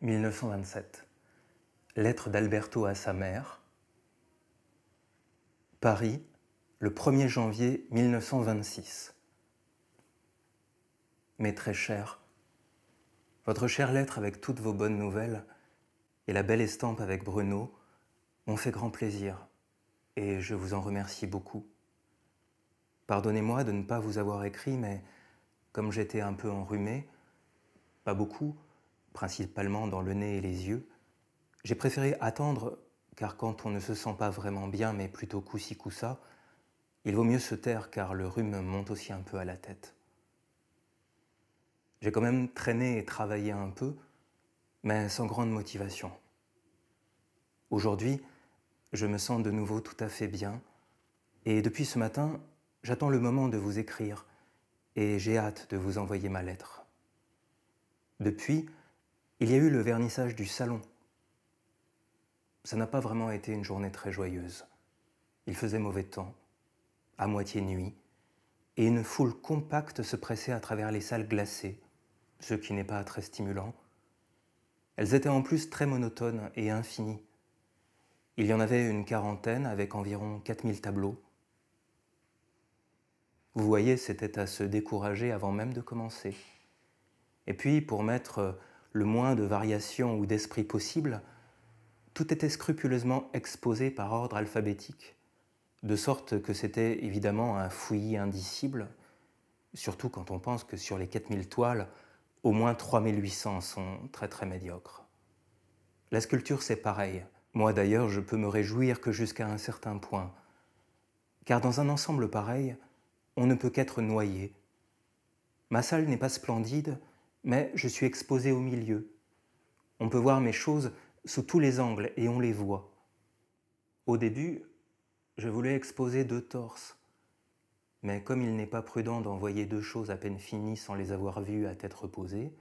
1927. Lettre d'Alberto à sa mère. Paris, le 1er janvier 1926. Mes très chers, votre chère lettre avec toutes vos bonnes nouvelles et la belle estampe avec Bruno m'ont fait grand plaisir et je vous en remercie beaucoup. Pardonnez-moi de ne pas vous avoir écrit, mais comme j'étais un peu enrhumé, pas beaucoup, principalement dans le nez et les yeux, j'ai préféré attendre, car quand on ne se sent pas vraiment bien, mais plutôt coup-ci coup-ça, il vaut mieux se taire car le rhume monte aussi un peu à la tête. J'ai quand même traîné et travaillé un peu, mais sans grande motivation. Aujourd'hui, je me sens de nouveau tout à fait bien, et depuis ce matin, j'attends le moment de vous écrire, et j'ai hâte de vous envoyer ma lettre. Depuis, il y a eu le vernissage du salon. Ça n'a pas vraiment été une journée très joyeuse. Il faisait mauvais temps, à moitié nuit, et une foule compacte se pressait à travers les salles glacées, ce qui n'est pas très stimulant. Elles étaient en plus très monotones et infinies. Il y en avait une quarantaine avec environ 4000 tableaux. Vous voyez, c'était à se décourager avant même de commencer. Et puis, pour mettre le moins de variations ou d'esprit possible, tout était scrupuleusement exposé par ordre alphabétique, de sorte que c'était évidemment un fouillis indicible, surtout quand on pense que sur les 4000 toiles, au moins 3800 sont très très médiocres. La sculpture, c'est pareil. Moi d'ailleurs, je peux me réjouir que jusqu'à un certain point, car dans un ensemble pareil, on ne peut qu'être noyé. Ma salle n'est pas splendide, mais je suis exposé au milieu. On peut voir mes choses sous tous les angles et on les voit. Au début, je voulais exposer deux torses, mais comme il n'est pas prudent d'envoyer deux choses à peine finies sans les avoir vues à tête reposée,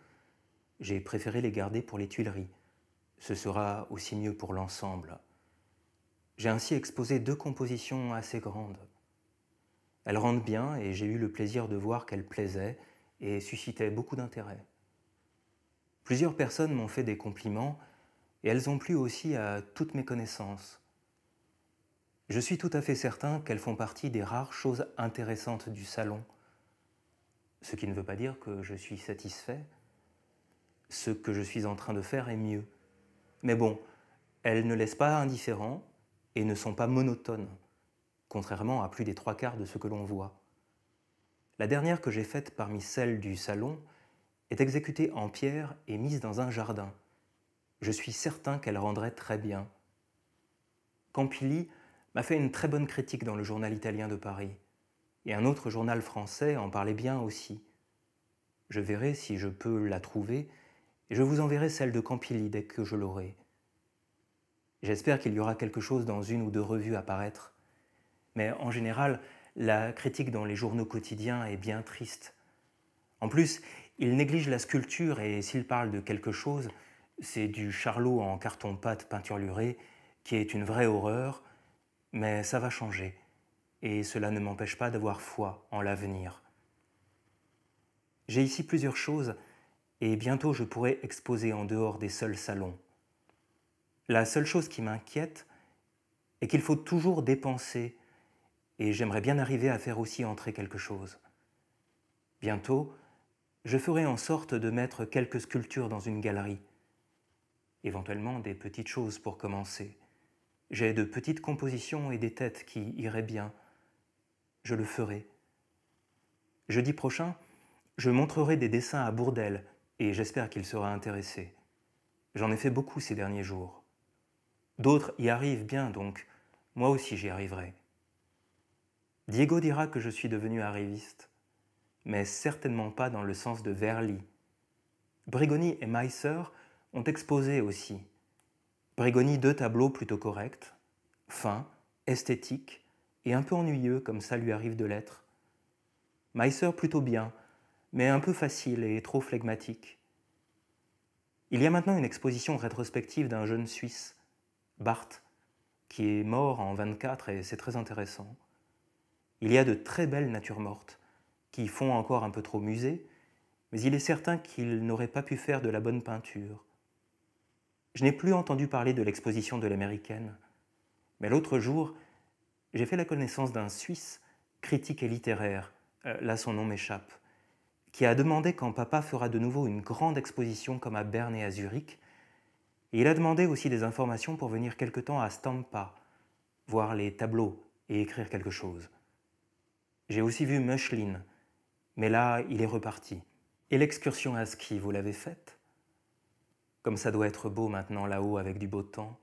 j'ai préféré les garder pour les Tuileries. Ce sera aussi mieux pour l'ensemble. J'ai ainsi exposé deux compositions assez grandes. Elles rendent bien et j'ai eu le plaisir de voir qu'elles plaisaient et suscitait beaucoup d'intérêt. Plusieurs personnes m'ont fait des compliments et elles ont plu aussi à toutes mes connaissances. Je suis tout à fait certain qu'elles font partie des rares choses intéressantes du salon, ce qui ne veut pas dire que je suis satisfait. Ce que je suis en train de faire est mieux. Mais bon, elles ne laissent pas indifférent et ne sont pas monotones, contrairement à plus des trois quarts de ce que l'on voit. La dernière que j'ai faite parmi celles du salon est exécutée en pierre et mise dans un jardin. Je suis certain qu'elle rendrait très bien. Campilli m'a fait une très bonne critique dans le journal italien de Paris, et un autre journal français en parlait bien aussi. Je verrai si je peux la trouver, et je vous enverrai celle de Campilli dès que je l'aurai. J'espère qu'il y aura quelque chose dans une ou deux revues à paraître, mais en général, la critique dans les journaux quotidiens est bien triste. En plus, il néglige la sculpture et s'il parle de quelque chose, c'est du charlot en carton-pâte peinturluré qui est une vraie horreur, mais ça va changer et cela ne m'empêche pas d'avoir foi en l'avenir. J'ai ici plusieurs choses et bientôt je pourrai exposer en dehors des seuls salons. La seule chose qui m'inquiète est qu'il faut toujours dépenser et j'aimerais bien arriver à faire aussi entrer quelque chose. Bientôt, je ferai en sorte de mettre quelques sculptures dans une galerie, éventuellement des petites choses pour commencer. J'ai de petites compositions et des têtes qui iraient bien. Je le ferai. Jeudi prochain, je montrerai des dessins à Bourdelle et j'espère qu'il sera intéressé. J'en ai fait beaucoup ces derniers jours. D'autres y arrivent bien donc, moi aussi j'y arriverai. Diego dira que je suis devenu arriviste, mais certainement pas dans le sens de Verli. Brigoni et Meisser ont exposé aussi. Brigoni deux tableaux plutôt corrects, fins, esthétiques et un peu ennuyeux comme ça lui arrive de l'être. Meisser plutôt bien, mais un peu facile et trop flegmatique. Il y a maintenant une exposition rétrospective d'un jeune Suisse, Barthes, qui est mort en 24 et c'est très intéressant. Il y a de très belles natures mortes, qui font encore un peu trop musée, mais il est certain qu'il n'aurait pas pu faire de la bonne peinture. Je n'ai plus entendu parler de l'exposition de l'américaine, mais l'autre jour, j'ai fait la connaissance d'un Suisse, critique et littéraire, euh, là son nom m'échappe, qui a demandé quand papa fera de nouveau une grande exposition comme à Berne et à Zurich. Et il a demandé aussi des informations pour venir quelque temps à Stampa, voir les tableaux et écrire quelque chose. J'ai aussi vu Meuchlin, mais là, il est reparti. Et l'excursion à ski, vous l'avez faite? Comme ça doit être beau maintenant là-haut avec du beau temps.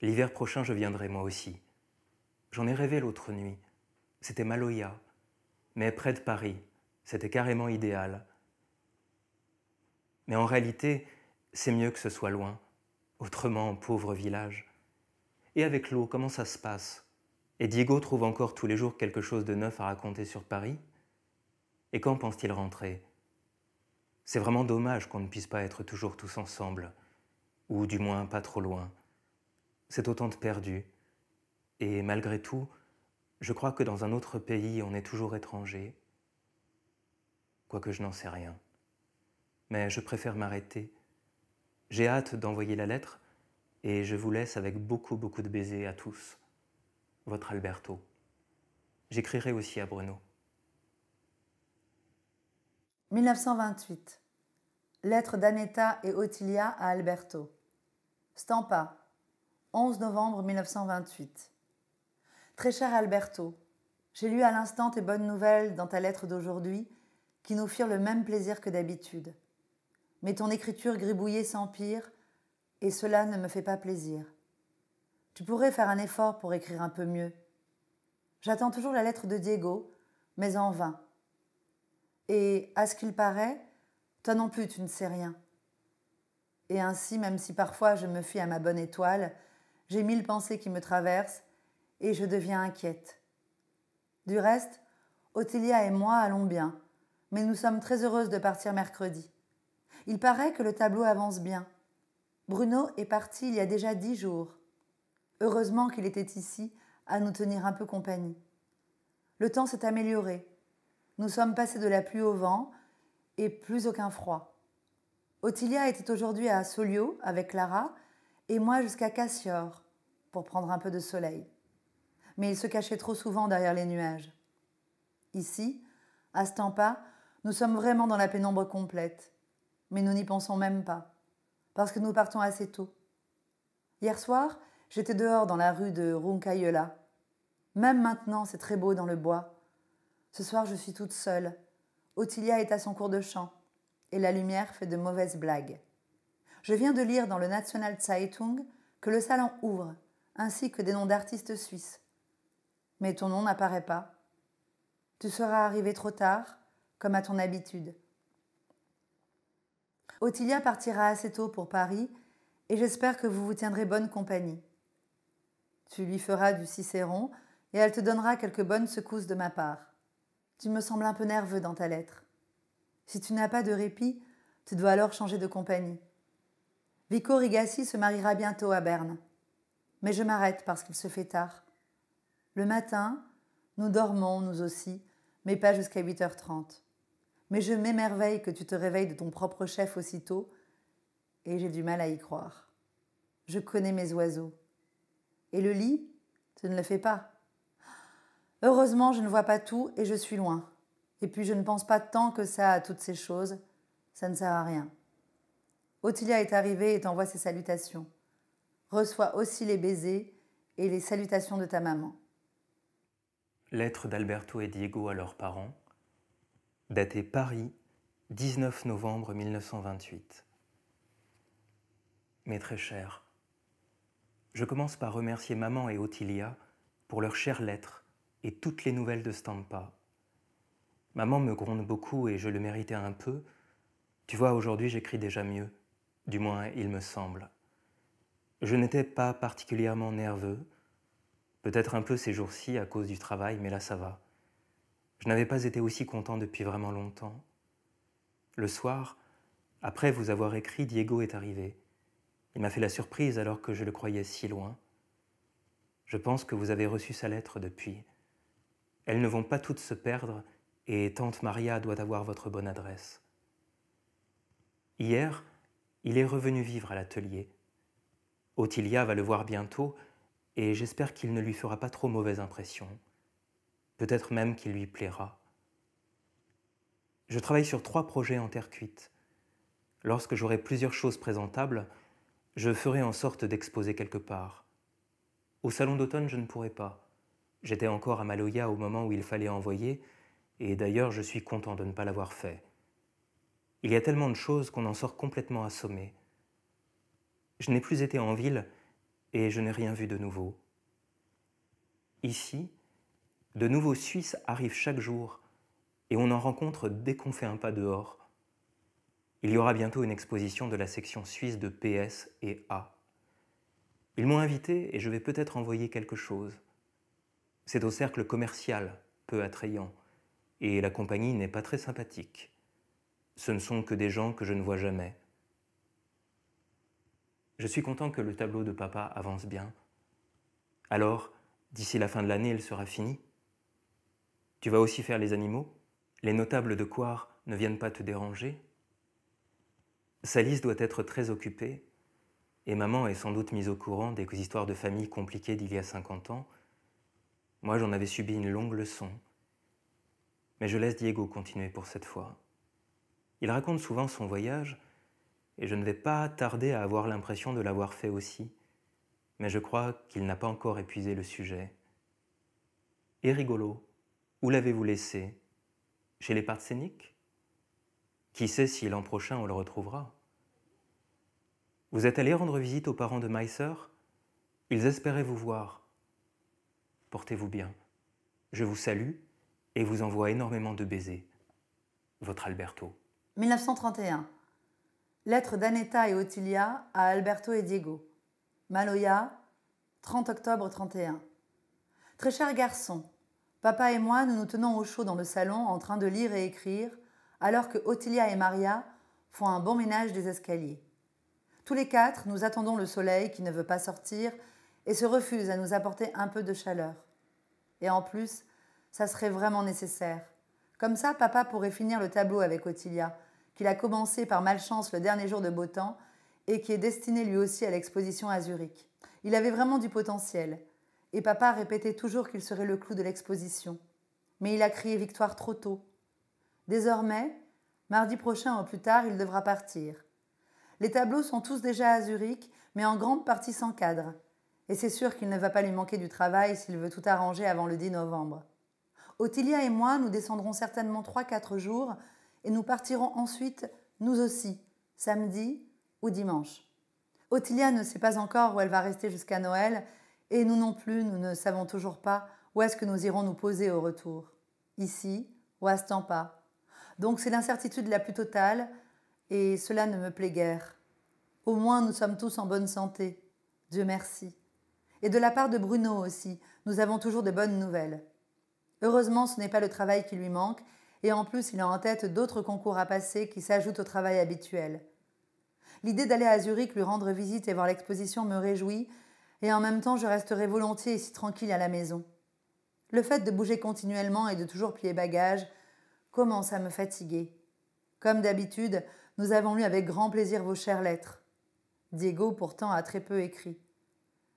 L'hiver prochain, je viendrai moi aussi. J'en ai rêvé l'autre nuit. C'était Maloya, mais près de Paris. C'était carrément idéal. Mais en réalité, c'est mieux que ce soit loin. Autrement, pauvre village. Et avec l'eau, comment ça se passe? Et Diego trouve encore tous les jours quelque chose de neuf à raconter sur Paris? Et quand pense-t-il rentrer? C'est vraiment dommage qu'on ne puisse pas être toujours tous ensemble, ou du moins pas trop loin. C'est autant de perdu. Et malgré tout, je crois que dans un autre pays, on est toujours étranger. Quoique je n'en sais rien. Mais je préfère m'arrêter. J'ai hâte d'envoyer la lettre et je vous laisse avec beaucoup, beaucoup de baisers à tous. Votre Alberto. J'écrirai aussi à Bruno. 1928. Lettre d'Anetta et Ottilia à Alberto. Stampa. 11 novembre 1928. Très cher Alberto, j'ai lu à l'instant tes bonnes nouvelles dans ta lettre d'aujourd'hui qui nous firent le même plaisir que d'habitude. Mais ton écriture gribouillée s'empire et cela ne me fait pas plaisir. Tu pourrais faire un effort pour écrire un peu mieux. J'attends toujours la lettre de Diego, mais en vain. Et, à ce qu'il paraît, toi non plus tu ne sais rien. Et ainsi, même si parfois je me fie à ma bonne étoile, j'ai mille pensées qui me traversent et je deviens inquiète. Du reste, Ottilia et moi allons bien, mais nous sommes très heureuses de partir mercredi. Il paraît que le tableau avance bien. Bruno est parti il y a déjà dix jours. Heureusement qu'il était ici à nous tenir un peu compagnie. Le temps s'est amélioré. Nous sommes passés de la pluie au vent et plus aucun froid. Ottilia était aujourd'hui à Solio avec Clara et moi jusqu'à Cassior pour prendre un peu de soleil mais il se cachait trop souvent derrière les nuages. Ici, à Stampa, nous sommes vraiment dans la pénombre complète, mais nous n'y pensons même pas, parce que nous partons assez tôt. Hier soir, j'étais dehors dans la rue de Roncayola. Même maintenant, c'est très beau dans le bois. Ce soir, je suis toute seule. Ottilia est à son cours de chant, et la lumière fait de mauvaises blagues. Je viens de lire dans le National Zeitung que le salon ouvre, ainsi que des noms d'artistes suisses mais ton nom n'apparaît pas. Tu seras arrivé trop tard, comme à ton habitude. Ottilia partira assez tôt pour Paris, et j'espère que vous vous tiendrez bonne compagnie. Tu lui feras du Cicéron, et elle te donnera quelques bonnes secousses de ma part. Tu me sembles un peu nerveux dans ta lettre. Si tu n'as pas de répit, tu dois alors changer de compagnie. Vico Rigassi se mariera bientôt à Berne. Mais je m'arrête parce qu'il se fait tard. Le matin, nous dormons, nous aussi, mais pas jusqu'à 8h30. Mais je m'émerveille que tu te réveilles de ton propre chef aussitôt, et j'ai du mal à y croire. Je connais mes oiseaux. Et le lit, tu ne le fais pas. Heureusement, je ne vois pas tout et je suis loin. Et puis je ne pense pas tant que ça à toutes ces choses. Ça ne sert à rien. Ottilia est arrivée et t'envoie ses salutations. Reçois aussi les baisers et les salutations de ta maman. Lettre d'Alberto et Diego à leurs parents, datée Paris, 19 novembre 1928. Mes très chers, je commence par remercier maman et Ottilia pour leurs chères lettres et toutes les nouvelles de Stampa. Maman me gronde beaucoup et je le méritais un peu. Tu vois, aujourd'hui j'écris déjà mieux, du moins il me semble. Je n'étais pas particulièrement nerveux, Peut-être un peu ces jours-ci à cause du travail, mais là ça va. Je n'avais pas été aussi content depuis vraiment longtemps. Le soir, après vous avoir écrit, Diego est arrivé. Il m'a fait la surprise alors que je le croyais si loin. Je pense que vous avez reçu sa lettre depuis. Elles ne vont pas toutes se perdre et tante Maria doit avoir votre bonne adresse. Hier, Il est revenu vivre à l'atelier. Ottilia va le voir bientôt et j'espère qu'il ne lui fera pas trop mauvaise impression. Peut-être même qu'il lui plaira. Je travaille sur trois projets en terre cuite. Lorsque j'aurai plusieurs choses présentables, je ferai en sorte d'exposer quelque part. Au salon d'automne, je ne pourrai pas. J'étais encore à Maloya au moment où il fallait envoyer, et d'ailleurs je suis content de ne pas l'avoir fait. Il y a tellement de choses qu'on en sort complètement assommé. Je n'ai plus été en ville et je n'ai rien vu de nouveau. Ici, de nouveaux Suisses arrivent chaque jour et on en rencontre dès qu'on fait un pas dehors. Il y aura bientôt une exposition de la section suisse de PS et A. Ils m'ont invité et je vais peut-être envoyer quelque chose. C'est au cercle commercial, peu attrayant, et la compagnie n'est pas très sympathique. Ce ne sont que des gens que je ne vois jamais. Je suis content que le tableau de papa avance bien. Alors, d'ici la fin de l'année, il sera fini. Tu vas aussi faire les animaux? Les notables de Coire ne viennent pas te déranger? Salise doit être très occupée et maman est sans doute mise au courant des histoires de famille compliquées d'il y a 50 ans. Moi, j'en avais subi une longue leçon. Mais je laisse Diego continuer pour cette fois. Il raconte souvent son voyage, et je ne vais pas tarder à avoir l'impression de l'avoir fait aussi, mais je crois qu'il n'a pas encore épuisé le sujet. Et rigolo, où l'avez-vous laissé? Chez les Partséniques Qui sait si l'an prochain on le retrouvera? Vous êtes allé rendre visite aux parents de Meisser Ils espéraient vous voir. Portez-vous bien. Je vous salue et vous envoie énormément de baisers. Votre Alberto. 1931. Lettre d'Aneta et Ottilia à Alberto et Diego. Maloya, 30 octobre 31. Très cher garçon, papa et moi, nous nous tenons au chaud dans le salon en train de lire et écrire, alors que Ottilia et Maria font un bon ménage des escaliers. Tous les quatre, nous attendons le soleil qui ne veut pas sortir et se refuse à nous apporter un peu de chaleur. Et en plus, ça serait vraiment nécessaire. Comme ça, papa pourrait finir le tableau avec Ottilia, qu'il a commencé par malchance le dernier jour de beau temps et qui est destiné lui aussi à l'exposition à Zurich. Il avait vraiment du potentiel, et papa répétait toujours qu'il serait le clou de l'exposition. Mais il a crié victoire trop tôt. Désormais, mardi prochain au plus tard, il devra partir. Les tableaux sont tous déjà à Zurich, mais en grande partie sans cadre. Et c'est sûr qu'il ne va pas lui manquer du travail s'il veut tout arranger avant le 10 novembre. Ottilia et moi, nous descendrons certainement 3-4 jours et nous partirons ensuite, nous aussi, samedi ou dimanche. Ottilia ne sait pas encore où elle va rester jusqu'à Noël et nous non plus, nous ne savons toujours pas où est-ce que nous irons nous poser au retour. Ici ou à Stampa. Donc c'est l'incertitude la plus totale, et cela ne me plaît guère. Au moins nous sommes tous en bonne santé. Dieu merci. Et de la part de Bruno aussi, nous avons toujours de bonnes nouvelles. Heureusement, ce n'est pas le travail qui lui manque, et en plus il a en tête d'autres concours à passer qui s'ajoutent au travail habituel. L'idée d'aller à Zurich lui rendre visite et voir l'exposition me réjouit, et en même temps je resterai volontiers ici tranquille à la maison. Le fait de bouger continuellement et de toujours plier bagages commence à me fatiguer. Comme d'habitude, nous avons lu avec grand plaisir vos chères lettres. Diego, pourtant, a très peu écrit.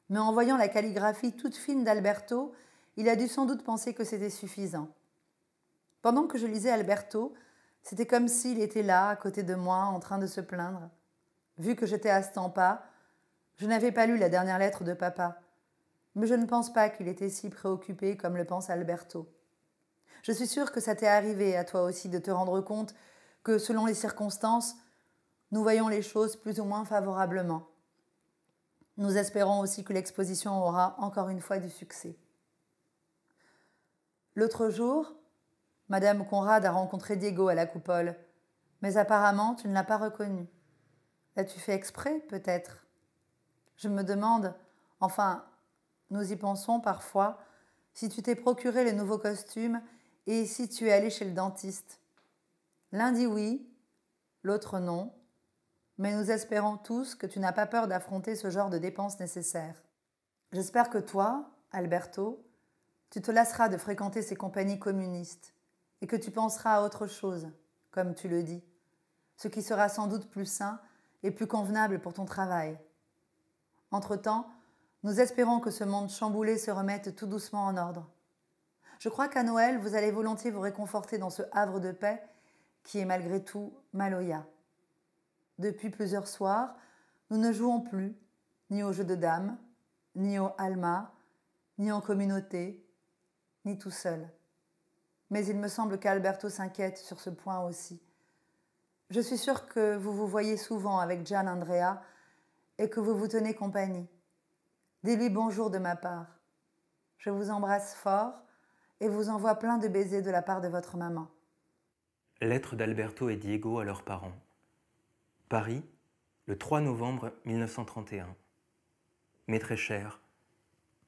Mais en voyant la calligraphie toute fine d'Alberto, il a dû sans doute penser que c'était suffisant. Pendant que je lisais Alberto, c'était comme s'il était là, à côté de moi, en train de se plaindre. Vu que j'étais à Stampa, je n'avais pas lu la dernière lettre de papa, mais je ne pense pas qu'il était si préoccupé comme le pense Alberto. Je suis sûre que ça t'est arrivé à toi aussi de te rendre compte que selon les circonstances, nous voyons les choses plus ou moins favorablement. Nous espérons aussi que l'exposition aura encore une fois du succès. L'autre jour, Madame Conrad a rencontré Diego à la coupole, mais apparemment tu ne l'as pas reconnu. L'as-tu fait exprès, peut-être? Je me demande, enfin, nous y pensons parfois, si tu t'es procuré le nouveau costume et si tu es allé chez le dentiste? L'un dit oui, l'autre non, mais nous espérons tous que tu n'as pas peur d'affronter ce genre de dépenses nécessaires. J'espère que toi, Alberto, tu te lasseras de fréquenter ces compagnies communistes et que tu penseras à autre chose, comme tu le dis, ce qui sera sans doute plus sain et plus convenable pour ton travail. Entre-temps, nous espérons que ce monde chamboulé se remette tout doucement en ordre. Je crois qu'à Noël, vous allez volontiers vous réconforter dans ce havre de paix qui est malgré tout Maloya. Depuis plusieurs soirs, nous ne jouons plus, ni au jeu de dames, ni au Alma, ni en communauté, ni tout seul. Mais il me semble qu'Alberto s'inquiète sur ce point aussi. Je suis sûre que vous vous voyez souvent avec Gian Andrea et que vous vous tenez compagnie. Dis-lui bonjour de ma part. Je vous embrasse fort et vous envoie plein de baisers de la part de votre maman. Lettre d'Alberto et Diego à leurs parents. Paris, le 3 novembre 1931. Mes très chers,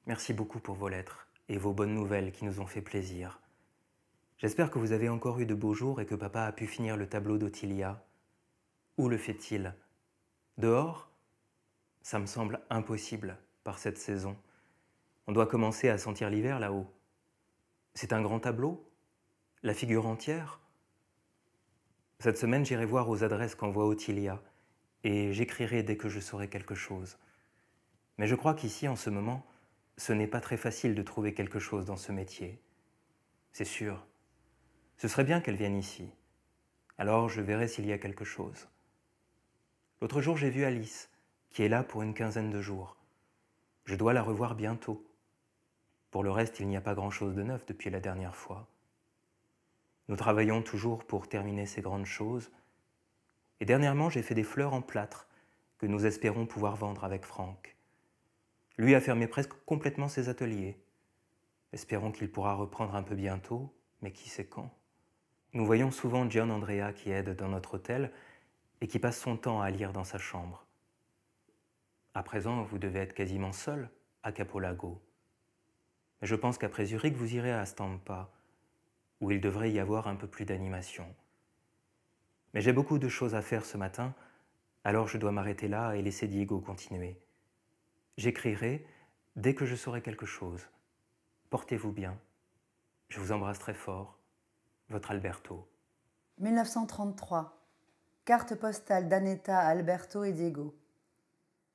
merci beaucoup pour vos lettres et vos bonnes nouvelles qui nous ont fait plaisir. J'espère que vous avez encore eu de beaux jours et que papa a pu finir le tableau d'Ottilia. Où le fait-il? Dehors? Ça me semble impossible par cette saison. On doit commencer à sentir l'hiver là-haut. C'est un grand tableau La figure entière Cette semaine, j'irai voir aux adresses qu'envoie Ottilia et j'écrirai dès que je saurai quelque chose. Mais je crois qu'ici, en ce moment, ce n'est pas très facile de trouver quelque chose dans ce métier. C'est sûr. Ce serait bien qu'elle vienne ici. Alors je verrai s'il y a quelque chose. L'autre jour, j'ai vu Alice, qui est là pour une quinzaine de jours. Je dois la revoir bientôt. Pour le reste, il n'y a pas grand-chose de neuf depuis la dernière fois. Nous travaillons toujours pour terminer ces grandes choses. Et dernièrement, j'ai fait des fleurs en plâtre que nous espérons pouvoir vendre avec Franck. Lui a fermé presque complètement ses ateliers. Espérons qu'il pourra reprendre un peu bientôt, mais qui sait quand. Nous voyons souvent John Andrea qui aide dans notre hôtel et qui passe son temps à lire dans sa chambre. À présent, vous devez être quasiment seul à Capolago. Je pense qu'après Zurich, vous irez à Stampa, où il devrait y avoir un peu plus d'animation. Mais j'ai beaucoup de choses à faire ce matin, alors je dois m'arrêter là et laisser Diego continuer. J'écrirai dès que je saurai quelque chose. Portez-vous bien. Je vous embrasse très fort. Votre Alberto. 1933. Carte postale d'Aneta à Alberto et Diego.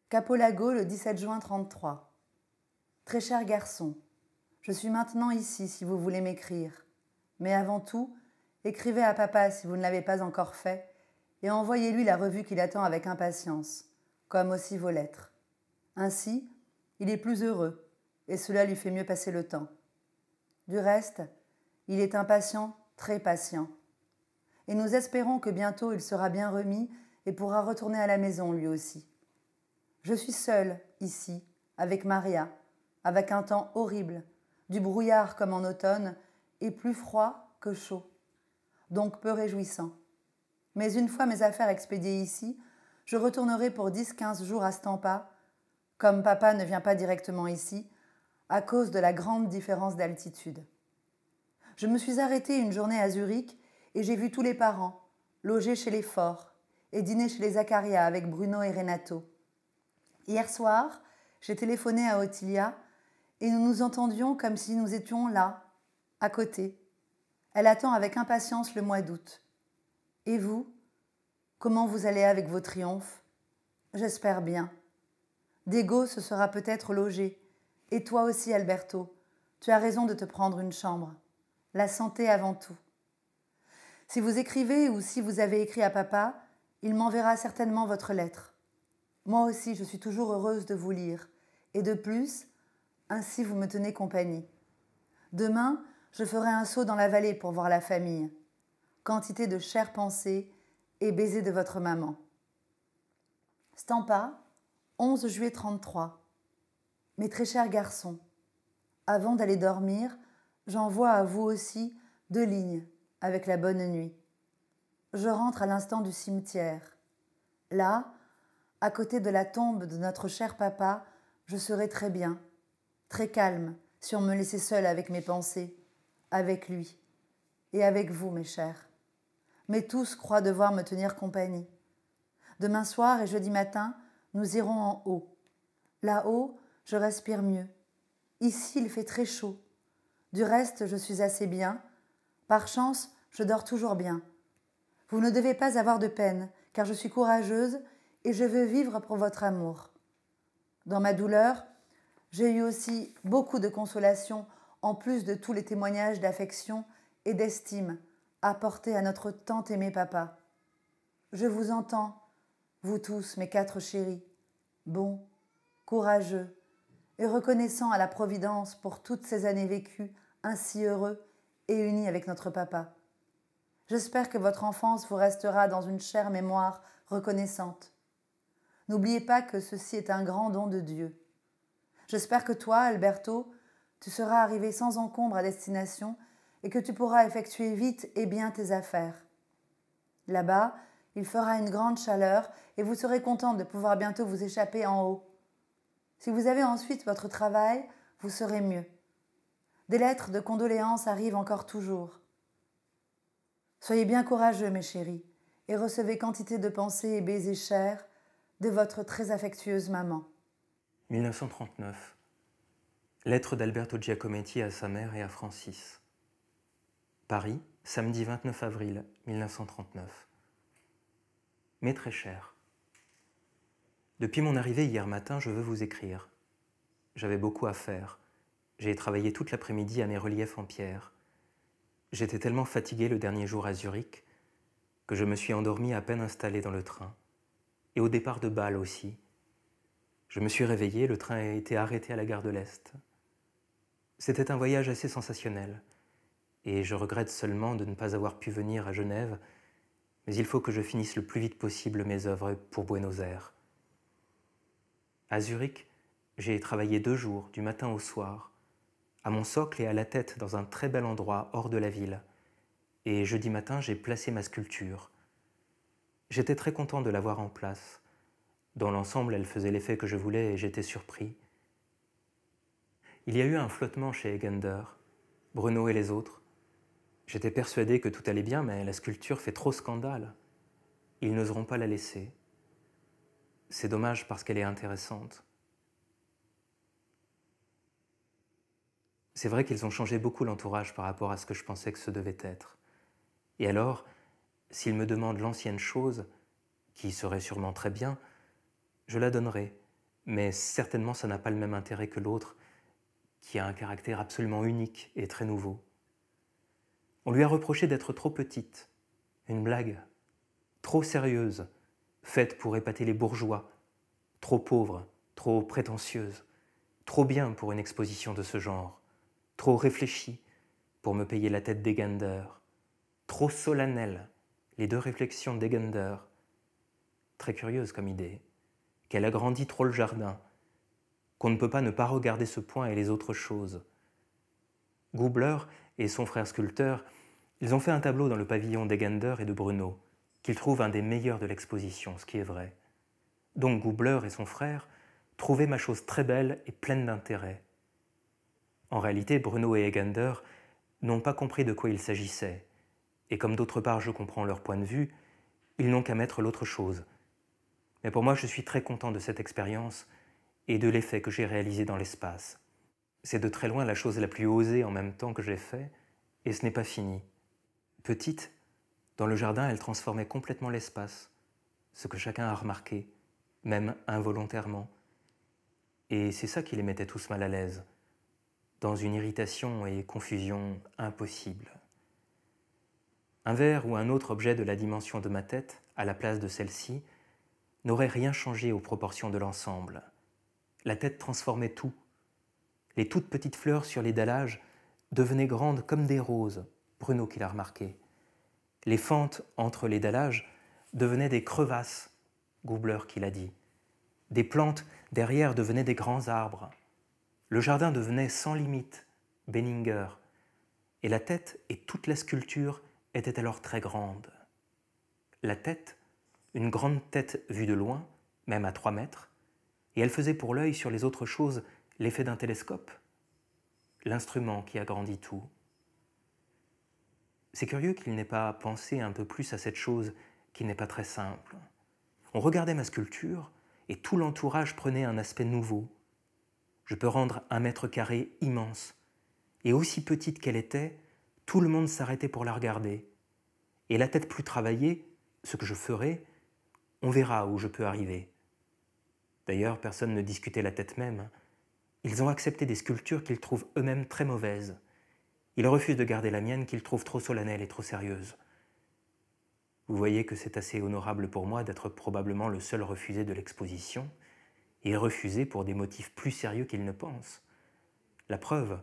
Capolago le 17 juin 33. Très cher garçon, je suis maintenant ici si vous voulez m'écrire. Mais avant tout, écrivez à papa si vous ne l'avez pas encore fait et envoyez-lui la revue qu'il attend avec impatience, comme aussi vos lettres. Ainsi, il est plus heureux et cela lui fait mieux passer le temps. Du reste, il est impatient très patient. Et nous espérons que bientôt il sera bien remis et pourra retourner à la maison lui aussi. Je suis seule ici, avec Maria, avec un temps horrible, du brouillard comme en automne, et plus froid que chaud, donc peu réjouissant. Mais une fois mes affaires expédiées ici, je retournerai pour 10-15 jours à Stampa, comme papa ne vient pas directement ici, à cause de la grande différence d'altitude. Je me suis arrêtée une journée à Zurich et j'ai vu tous les parents, loger chez les Forts et dîner chez les Acaria avec Bruno et Renato. Hier soir, j'ai téléphoné à Ottilia et nous nous entendions comme si nous étions là, à côté. Elle attend avec impatience le mois d'août. Et vous Comment vous allez avec vos triomphes? J'espère bien. Dego se sera peut-être logé. Et toi aussi, Alberto. Tu as raison de te prendre une chambre la santé avant tout. Si vous écrivez ou si vous avez écrit à papa, il m'enverra certainement votre lettre. Moi aussi, je suis toujours heureuse de vous lire, et de plus, ainsi vous me tenez compagnie. Demain, je ferai un saut dans la vallée pour voir la famille. Quantité de chères pensées et baisers de votre maman. Stampa, 11 juillet 33. Mes très chers garçons, avant d'aller dormir, j'envoie à vous aussi deux lignes avec la bonne nuit. Je rentre à l'instant du cimetière. Là, à côté de la tombe de notre cher papa, je serai très bien, très calme, si on me laissait seule avec mes pensées, avec lui, et avec vous, mes chers. Mais tous croient devoir me tenir compagnie. Demain soir et jeudi matin, nous irons en haut. Là-haut, je respire mieux. Ici, il fait très chaud. Du reste, je suis assez bien. Par chance, je dors toujours bien. Vous ne devez pas avoir de peine, car je suis courageuse et je veux vivre pour votre amour. Dans ma douleur, j'ai eu aussi beaucoup de consolation en plus de tous les témoignages d'affection et d'estime apportés à notre tant aimé papa. Je vous entends, vous tous, mes quatre chéris, bons, courageux et reconnaissants à la Providence pour toutes ces années vécues ainsi heureux et unis avec notre papa. J'espère que votre enfance vous restera dans une chère mémoire reconnaissante. N'oubliez pas que ceci est un grand don de Dieu. J'espère que toi, Alberto, tu seras arrivé sans encombre à destination et que tu pourras effectuer vite et bien tes affaires. Là-bas, il fera une grande chaleur et vous serez content de pouvoir bientôt vous échapper en haut. Si vous avez ensuite votre travail, vous serez mieux. Des lettres de condoléances arrivent encore toujours. Soyez bien courageux, mes chéris, et recevez quantité de pensées et baisers chers de votre très affectueuse maman. 1939. Lettre d'Alberto Giacometti à sa mère et à Francis. Paris, samedi 29 avril 1939. Mes très chers, depuis mon arrivée hier matin, je veux vous écrire. J'avais beaucoup à faire. J'ai travaillé toute l'après-midi à mes reliefs en pierre. J'étais tellement fatigué le dernier jour à Zurich que je me suis endormi à peine installé dans le train. Et au départ de Bâle aussi. Je me suis réveillé, le train a été arrêté à la gare de l'Est. C'était un voyage assez sensationnel, et je regrette seulement de ne pas avoir pu venir à Genève, mais il faut que je finisse le plus vite possible mes œuvres pour Buenos Aires. À Zurich, j'ai travaillé deux jours, du matin au soir, à mon socle et à la tête dans un très bel endroit hors de la ville. Et jeudi matin, j'ai placé ma sculpture. J'étais très content de l'avoir en place. Dans l'ensemble, elle faisait l'effet que je voulais et j'étais surpris. Il y a eu un flottement chez Egender, Bruno et les autres. J'étais persuadé que tout allait bien, mais la sculpture fait trop scandale. Ils n'oseront pas la laisser. C'est dommage parce qu'elle est intéressante. C'est vrai qu'ils ont changé beaucoup l'entourage par rapport à ce que je pensais que ce devait être. Et alors, s'ils me demandent l'ancienne chose, qui serait sûrement très bien, je la donnerai, mais certainement ça n'a pas le même intérêt que l'autre, qui a un caractère absolument unique et très nouveau. On lui a reproché d'être trop petite, une blague, trop sérieuse, faite pour épater les bourgeois, trop pauvre, trop prétentieuse, trop bien pour une exposition de ce genre, trop réfléchie pour me payer la tête d'Egander, trop solennelle, les deux réflexions d'Egander, très curieuse comme idée, qu'elle agrandit trop le jardin, qu'on ne peut pas ne pas regarder ce point et les autres choses. Goubler et son frère sculpteur, ils ont fait un tableau dans le pavillon d'Egander et de Bruno, qu'il trouve un des meilleurs de l'exposition, ce qui est vrai. Donc Goubler et son frère trouvaient ma chose très belle et pleine d'intérêt. En réalité, Bruno et Egander n'ont pas compris de quoi il s'agissait, et comme d'autre part je comprends leur point de vue, ils n'ont qu'à mettre l'autre chose. Mais pour moi, je suis très content de cette expérience et de l'effet que j'ai réalisé dans l'espace. C'est de très loin la chose la plus osée en même temps que j'ai fait, et ce n'est pas fini. Petite, dans le jardin, elle transformait complètement l'espace, ce que chacun a remarqué, même involontairement. Et c'est ça qui les mettait tous mal à l'aise, dans une irritation et confusion impossibles. Un verre ou un autre objet de la dimension de ma tête, à la place de celle-ci, n'aurait rien changé aux proportions de l'ensemble. La tête transformait tout. Les toutes petites fleurs sur les dallages devenaient grandes comme des roses, Bruno qui l'a remarqué. Les fentes entre les dallages devenaient des crevasses, Goubler qui l'a dit. Des plantes derrière devenaient des grands arbres. Le jardin devenait sans limite, Benninger. Et la tête et toute la sculpture étaient alors très grandes. La tête, une grande tête vue de loin, même à trois mètres, et elle faisait pour l'œil sur les autres choses l'effet d'un télescope, l'instrument qui agrandit tout. C'est curieux qu'il n'ait pas pensé un peu plus à cette chose qui n'est pas très simple. On regardait ma sculpture et tout l'entourage prenait un aspect nouveau. Je peux rendre un mètre carré immense, et aussi petite qu'elle était, tout le monde s'arrêtait pour la regarder. Et la tête plus travaillée, ce que je ferais, On verra où je peux arriver. D'ailleurs, personne ne discutait la tête même. Ils ont accepté des sculptures qu'ils trouvent eux-mêmes très mauvaises. Ils refusent de garder la mienne qu'ils trouvent trop solennelle et trop sérieuse. Vous voyez que c'est assez honorable pour moi d'être probablement le seul refusé de l'exposition, et refusé pour des motifs plus sérieux qu'ils ne pensent. La preuve,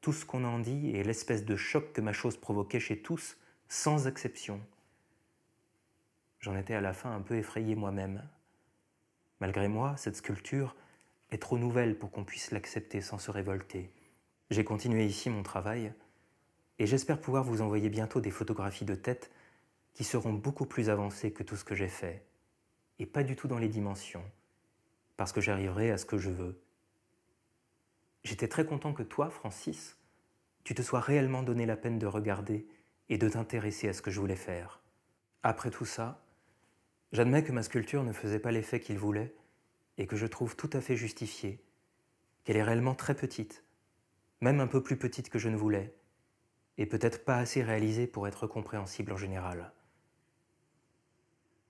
tout ce qu'on en dit et l'espèce de choc que ma chose provoquait chez tous, sans exception. J'en étais à la fin un peu effrayé moi-même. Malgré moi, cette sculpture est trop nouvelle pour qu'on puisse l'accepter sans se révolter. J'ai continué ici mon travail, et j'espère pouvoir vous envoyer bientôt des photographies de tête qui seront beaucoup plus avancées que tout ce que j'ai fait, et pas du tout dans les dimensions, parce que j'arriverai à ce que je veux. J'étais très content que toi, Francis, tu te sois réellement donné la peine de regarder et de t'intéresser à ce que je voulais faire. Après tout ça, j'admets que ma sculpture ne faisait pas l'effet qu'il voulait et que je trouve tout à fait justifiée, qu'elle est réellement très petite, même un peu plus petite que je ne voulais, et peut-être pas assez réalisée pour être compréhensible en général.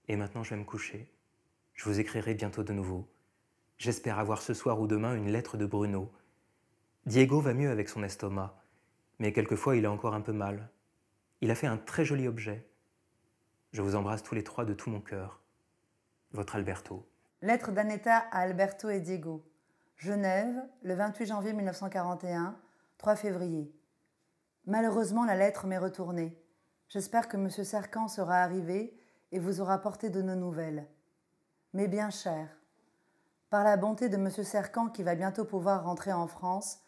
Et maintenant je vais me coucher. Je vous écrirai bientôt de nouveau. J'espère avoir ce soir ou demain une lettre de Bruno. Diego va mieux avec son estomac, mais quelquefois il a encore un peu mal. Il a fait un très joli objet. Je vous embrasse tous les trois de tout mon cœur. Votre Alberto. Lettre d'Aneta à Alberto et Diego. Genève, le 28 janvier 1941, 3 février. Malheureusement, la lettre m'est retournée. J'espère que M. Sercan sera arrivé et vous aura porté de nos nouvelles. Mais bien cher, par la bonté de M. Sercan qui va bientôt pouvoir rentrer en France,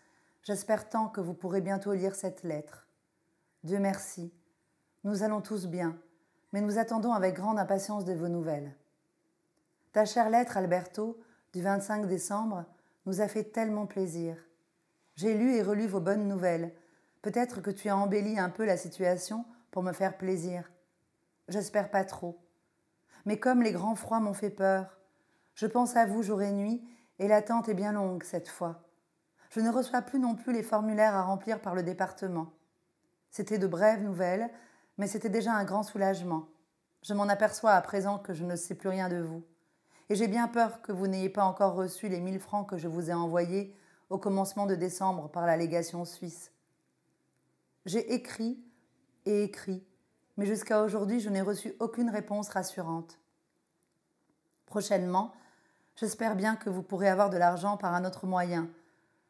j'espère tant que vous pourrez bientôt lire cette lettre. Dieu merci. Nous allons tous bien, mais nous attendons avec grande impatience de vos nouvelles. Ta chère lettre, Alberto, du 25 décembre, nous a fait tellement plaisir. J'ai lu et relu vos bonnes nouvelles. Peut-être que tu as embelli un peu la situation pour me faire plaisir. J'espère pas trop. Mais comme les grands froids m'ont fait peur, je pense à vous jour et nuit, et l'attente est bien longue cette fois. Je ne reçois plus non plus les formulaires à remplir par le département. C'était de brèves nouvelles, mais c'était déjà un grand soulagement. Je m'en aperçois à présent que je ne sais plus rien de vous. Et j'ai bien peur que vous n'ayez pas encore reçu les mille francs que je vous ai envoyés au commencement de décembre par la légation suisse. J'ai écrit et écrit, mais jusqu'à aujourd'hui je n'ai reçu aucune réponse rassurante. Prochainement, J'espère bien que vous pourrez avoir de l'argent par un autre moyen,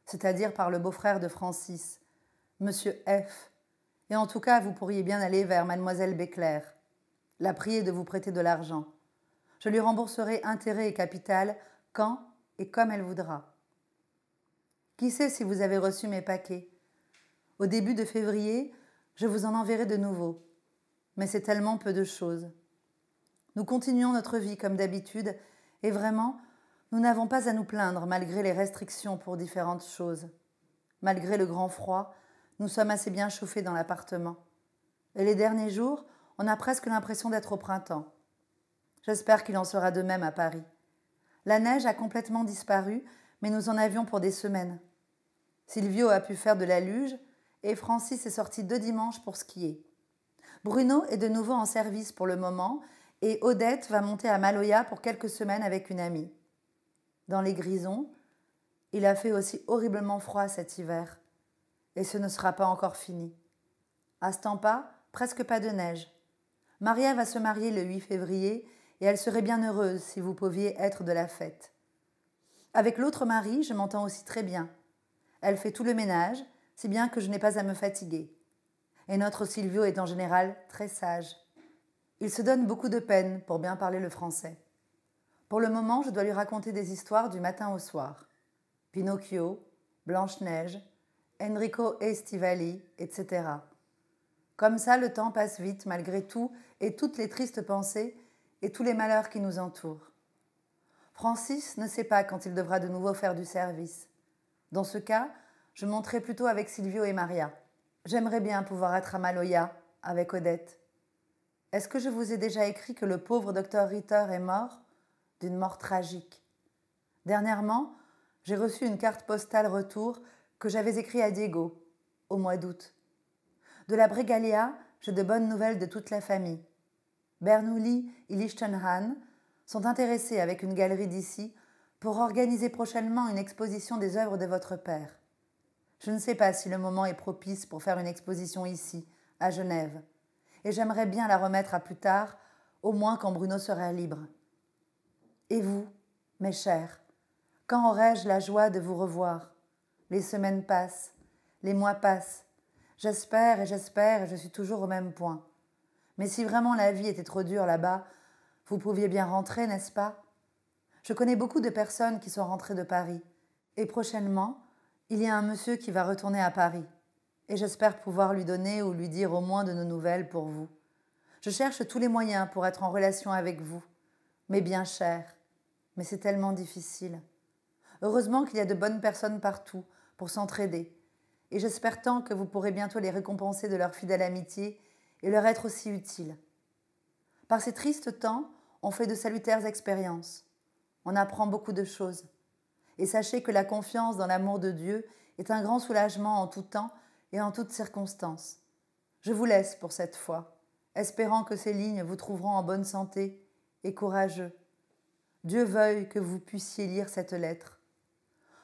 c'est-à-dire par le beau-frère de Francis, Monsieur F. Et en tout cas, vous pourriez bien aller vers Mademoiselle Béclair, la prier de vous prêter de l'argent. Je lui rembourserai intérêt et capital quand et comme elle voudra. Qui sait si vous avez reçu mes paquets? Au début de février, je vous en enverrai de nouveau. Mais c'est tellement peu de choses. Nous continuons notre vie comme d'habitude, et vraiment, nous n'avons pas à nous plaindre malgré les restrictions pour différentes choses. Malgré le grand froid, nous sommes assez bien chauffés dans l'appartement. Et les derniers jours, on a presque l'impression d'être au printemps. J'espère qu'il en sera de même à Paris. La neige a complètement disparu, mais nous en avions pour des semaines. Silvio a pu faire de la luge et Francis est sorti deux dimanches pour skier. Bruno est de nouveau en service pour le moment et Odette va monter à Maloya pour quelques semaines avec une amie dans les grisons, il a fait aussi horriblement froid cet hiver. Et ce ne sera pas encore fini. À Stampa, presque pas de neige. Maria va se marier le 8 février et elle serait bien heureuse si vous pouviez être de la fête. Avec l'autre mari, je m'entends aussi très bien. Elle fait tout le ménage, si bien que je n'ai pas à me fatiguer. Et notre Silvio est en général très sage. Il se donne beaucoup de peine pour bien parler le français. Pour le moment, je dois lui raconter des histoires du matin au soir. Pinocchio, Blanche-Neige, Enrico Estivali, etc. Comme ça, le temps passe vite malgré tout et toutes les tristes pensées et tous les malheurs qui nous entourent. Francis ne sait pas quand il devra de nouveau faire du service. Dans ce cas, je monterai plutôt avec Silvio et Maria. J'aimerais bien pouvoir être à Maloya avec Odette. Est-ce que je vous ai déjà écrit que le pauvre docteur Ritter est mort? D'une mort tragique. Dernièrement, j'ai reçu une carte postale retour que j'avais écrite à Diego au mois d'août. De la Bregalia, j'ai de bonnes nouvelles de toute la famille. Bernoulli et Lichtenhahn sont intéressés avec une galerie d'ici pour organiser prochainement une exposition des œuvres de votre père. Je ne sais pas si le moment est propice pour faire une exposition ici, à Genève, et j'aimerais bien la remettre à plus tard, au moins quand Bruno sera libre. Et vous, mes chers, quand aurai-je la joie de vous revoir? Les semaines passent, les mois passent. J'espère et j'espère et je suis toujours au même point. Mais si vraiment la vie était trop dure là-bas, vous pouviez bien rentrer, n'est-ce pas? Je connais beaucoup de personnes qui sont rentrées de Paris. Et prochainement, il y a un monsieur qui va retourner à Paris. Et j'espère pouvoir lui donner ou lui dire au moins de nos nouvelles pour vous. Je cherche tous les moyens pour être en relation avec vous. Mais bien cher. Mais c'est tellement difficile. Heureusement qu'il y a de bonnes personnes partout pour s'entraider. Et j'espère tant que vous pourrez bientôt les récompenser de leur fidèle amitié et leur être aussi utile. Par ces tristes temps, on fait de salutaires expériences. On apprend beaucoup de choses. Et sachez que la confiance dans l'amour de Dieu est un grand soulagement en tout temps et en toutes circonstances. Je vous laisse pour cette fois, espérant que ces lignes vous trouveront en bonne santé et courageux. Dieu veuille que vous puissiez lire cette lettre.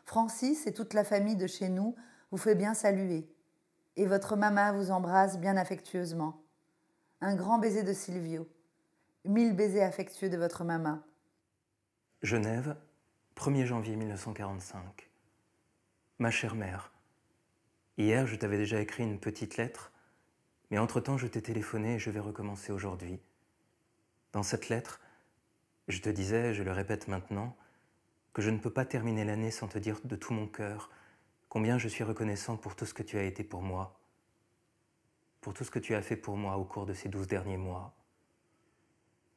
Francis et toute la famille de chez nous vous fait bien saluer, et votre maman vous embrasse bien affectueusement. Un grand baiser de Silvio. Mille baisers affectueux de votre maman. Genève, 1er janvier 1945. Ma chère mère, hier je t'avais déjà écrit une petite lettre, mais entre-temps je t'ai téléphoné et je vais recommencer aujourd'hui. Dans cette lettre, je te disais, je le répète maintenant, que je ne peux pas terminer l'année sans te dire de tout mon cœur combien je suis reconnaissant pour tout ce que tu as été pour moi, pour tout ce que tu as fait pour moi au cours de ces douze derniers mois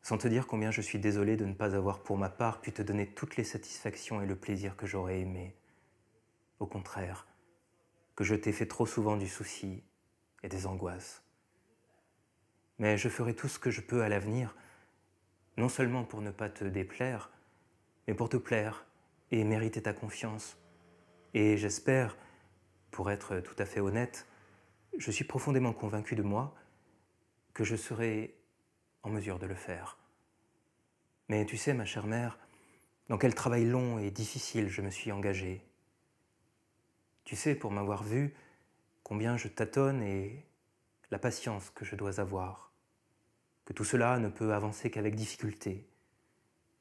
sans te dire combien je suis désolé de ne pas avoir pour ma part pu te donner toutes les satisfactions et le plaisir que j'aurais aimé. Au contraire, que je t'ai fait trop souvent du souci et des angoisses. Mais je ferai tout ce que je peux à l'avenir, non seulement pour ne pas te déplaire, mais pour te plaire et mériter ta confiance. Et j'espère, pour être tout à fait honnête, je suis profondément convaincu de moi que je serai en mesure de le faire. Mais tu sais, ma chère mère, dans quel travail long et difficile je me suis engagé. Tu sais, pour m'avoir vu, combien je tâtonne et la patience que je dois avoir, que tout cela ne peut avancer qu'avec difficulté.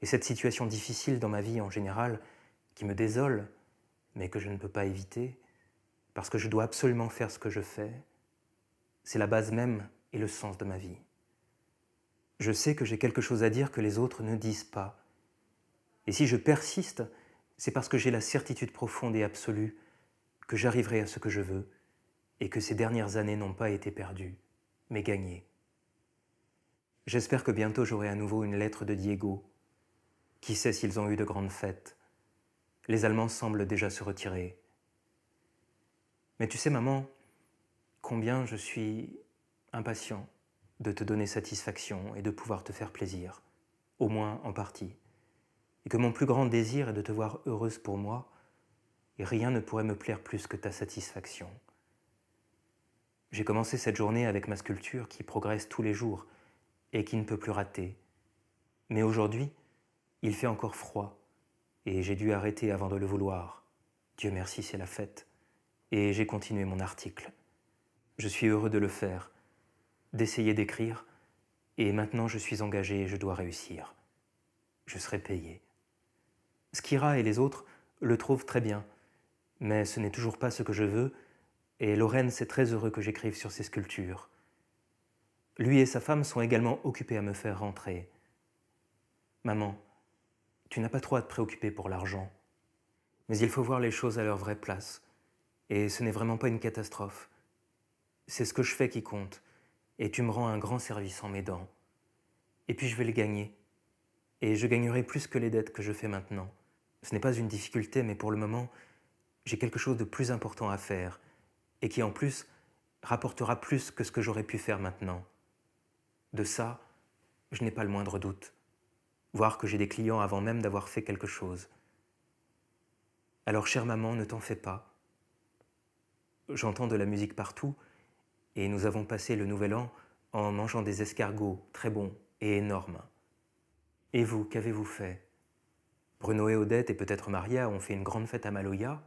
Et cette situation difficile dans ma vie en général, qui me désole, mais que je ne peux pas éviter, parce que je dois absolument faire ce que je fais, c'est la base même et le sens de ma vie. Je sais que j'ai quelque chose à dire que les autres ne disent pas. Et si je persiste, c'est parce que j'ai la certitude profonde et absolue que j'arriverai à ce que je veux et que ces dernières années n'ont pas été perdues, mais gagnées. J'espère que bientôt j'aurai à nouveau une lettre de Diego. Qui sait s'ils ont eu de grandes fêtes? Les Allemands semblent déjà se retirer. Mais tu sais, maman, combien je suis impatient de te donner satisfaction et de pouvoir te faire plaisir, au moins en partie, et que mon plus grand désir est de te voir heureuse pour moi, et rien ne pourrait me plaire plus que ta satisfaction. J'ai commencé cette journée avec ma sculpture qui progresse tous les jours et qui ne peut plus rater. Mais aujourd'hui, il fait encore froid et j'ai dû arrêter avant de le vouloir. Dieu merci, c'est la fête. Et j'ai continué mon article. Je suis heureux de le faire d'essayer d'écrire, et maintenant je suis engagé et je dois réussir. Je serai payé. Skira et les autres le trouvent très bien, mais ce n'est toujours pas ce que je veux, et Lorraine c'est très heureux que j'écrive sur ses sculptures. Lui et sa femme sont également occupés à me faire rentrer. Maman, tu n'as pas trop à te préoccuper pour l'argent, mais il faut voir les choses à leur vraie place, et ce n'est vraiment pas une catastrophe. C'est ce que je fais qui compte, et tu me rends un grand service en m'aidant. Et puis je vais le gagner. Et je gagnerai plus que les dettes que je fais maintenant. Ce n'est pas une difficulté, mais pour le moment, j'ai quelque chose de plus important à faire, et qui en plus rapportera plus que ce que j'aurais pu faire maintenant. De ça, je n'ai pas le moindre doute. Voir que j'ai des clients avant même d'avoir fait quelque chose. Alors, chère maman, ne t'en fais pas. J'entends de la musique partout, et nous avons passé le nouvel an en mangeant des escargots très bons et énormes. Et vous, qu'avez-vous fait? Bruno et Odette et peut-être Maria ont fait une grande fête à Maloya.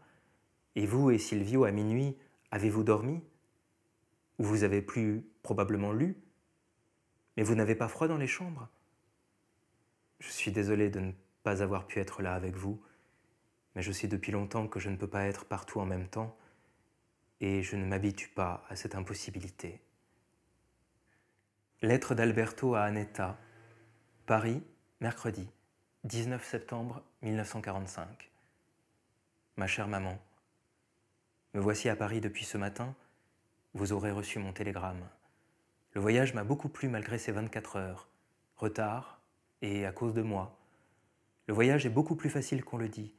Et vous et Silvio, à minuit, avez-vous dormi? Ou vous avez plus probablement lu? Mais vous n'avez pas froid dans les chambres? Je suis désolé de ne pas avoir pu être là avec vous, mais je sais depuis longtemps que je ne peux pas être partout en même temps, et je ne m'habitue pas à cette impossibilité. Lettre d'Alberto à Annetta, Paris, mercredi, 19 septembre 1945. Ma chère maman, me voici à Paris depuis ce matin, vous aurez reçu mon télégramme. Le voyage m'a beaucoup plu malgré ces 24 heures, retard et à cause de moi. Le voyage est beaucoup plus facile qu'on le dit.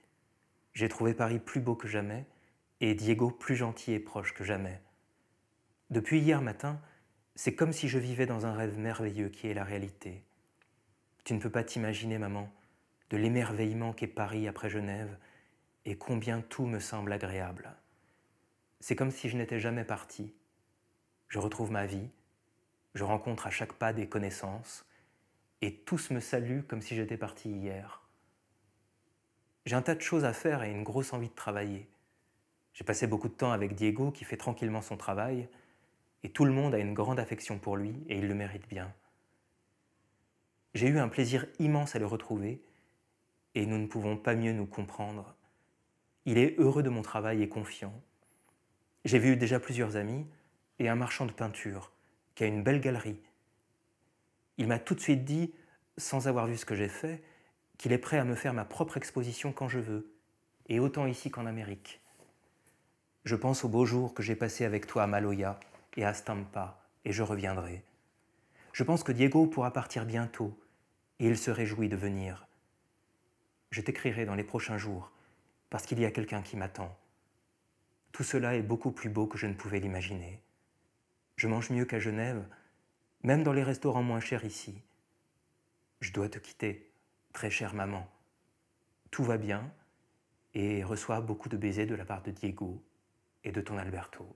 J'ai trouvé Paris plus beau que jamais et Diego plus gentil et proche que jamais. Depuis hier matin, c'est comme si je vivais dans un rêve merveilleux qui est la réalité. Tu ne peux pas t'imaginer, maman, de l'émerveillement qu'est Paris après Genève et combien tout me semble agréable. C'est comme si je n'étais jamais parti. Je retrouve ma vie, je rencontre à chaque pas des connaissances, et tous me saluent comme si j'étais parti hier. J'ai un tas de choses à faire et une grosse envie de travailler. J'ai passé beaucoup de temps avec Diego qui fait tranquillement son travail, et tout le monde a une grande affection pour lui et il le mérite bien. J'ai eu un plaisir immense à le retrouver, et nous ne pouvons pas mieux nous comprendre. Il est heureux de mon travail et confiant. J'ai vu déjà plusieurs amis et un marchand de peinture qui a une belle galerie. Il m'a tout de suite dit, sans avoir vu ce que j'ai fait, qu'il est prêt à me faire ma propre exposition quand je veux, et autant ici qu'en Amérique. Je pense aux beaux jours que j'ai passés avec toi à Maloya et à Stampa, et je reviendrai. Je pense que Diego pourra partir bientôt, et il se réjouit de venir. Je t'écrirai dans les prochains jours, parce qu'il y a quelqu'un qui m'attend. Tout cela est beaucoup plus beau que je ne pouvais l'imaginer. Je mange mieux qu'à Genève, même dans les restaurants moins chers ici. Je dois te quitter. Très chère maman, tout va bien et reçois beaucoup de baisers de la part de Diego et de ton Alberto.